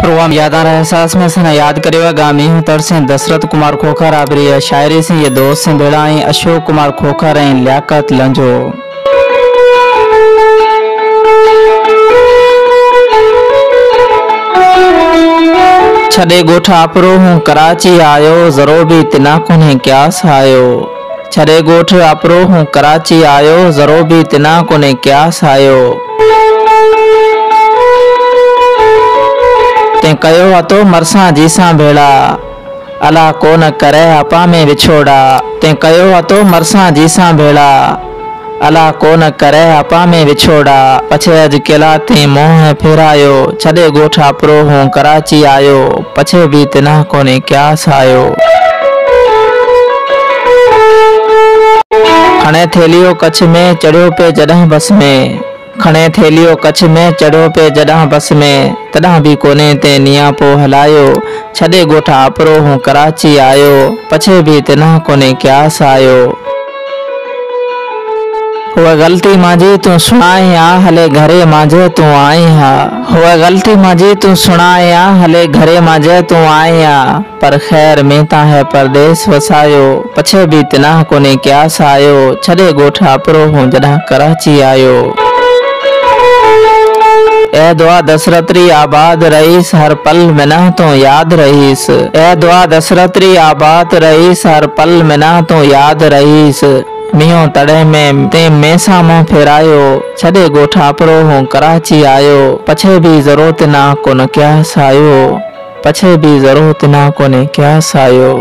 Programme यादार एहसास में सना याद करेगा गामी हूँ, तर से दशरथ कुमार खोखर आबरी है, शायरी से ये दोस्त से बेड़ा अशोक कुमार खोखर ऐं लियाकत लंजो। छॾे ॻोठ आपरो हूँ, कराची आयो ज़रो बि तिना कोन्हे क्यास आयो छॾे ॻोठ आपरो हूँ, कराची आयो ज़रो बि तिना कोन्हे क्यास आयो ते कयो हतो मरसां जीसां भेड़ा अला कोन करे अपा में विछोड़ा ते कयो हतो मरसां जीसां भेड़ा अला कोन करे अपा में विछोड़ा पछे अज केला ते मोह फेरायो छॾे ॻोठ आपरो हूँ कराची आयो पछे बि तिना कोन्हे क्यास आयो खणे थेलियो कच्छ में चढ़ियो पे जॾहिं बस में खणे थेलियो कच्छ में चढ़ियो पे, जॾहिं बस में, तॾहिं बि कोन्हे ते निया पोइ हलायो। छॾे ॻोठ आपरो हूँ कराची आयो, पछे बि तिना कोन्हे क्यास आयो। हुआ गलती मांझी तू सुणाए आ, हले घरे मांझे तू आई हा हुआ गलती मांझी तू सुणाए आ, हले घरे मांझे तू आई आ। पर ख़ैर, में ता है परदेस वसायो, पछे बि तिना कोन्हे क्यास आयो। छॾे ॻोठ आपरो हूँ जॾहिं कराची आयो। ए दुआ दशरथरी आबाद रईस हर पल मिना तो याद रहीस। ए दुआ दशरथरी आबाद रईस हर पल मिना तो याद रहीस। मियो तड़े में ते मेसा मुँह फेरायो, छॾे ॻोठ आपरो हूँ कराची आयो। पछे बि ज़रूरत ना कोन क्यास आयो पछे बि ज़रूरत ना कोन्हे क्यास आयो